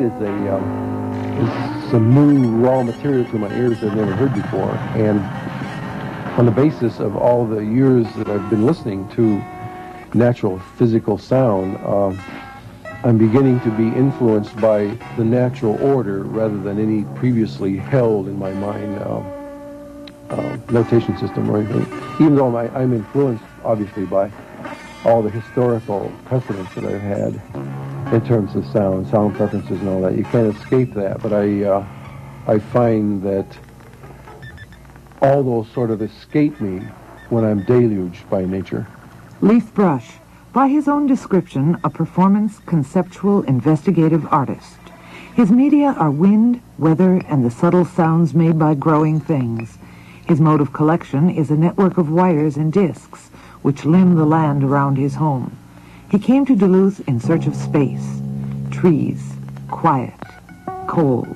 it is a um, some new raw material to my ears I've never heard before, and on the basis of all the years that I've been listening to natural physical sound, um, I'm beginning to be influenced by the natural order rather than any previously held in my mind uh, notation system or anything. Even though I'm influenced, obviously, by all the historical precedents that I've had in terms of sound, sound preferences and all that. You can't escape that, but I, uh, I find that all those sort of escape me when I'm deluged by nature. Leif Brush by his own description, a performance conceptual investigative artist. His media are wind, weather, and the subtle sounds made by growing things. His mode of collection is a network of wires and discs, which limn the land around his home. He came to Duluth in search of space, trees, quiet, cold.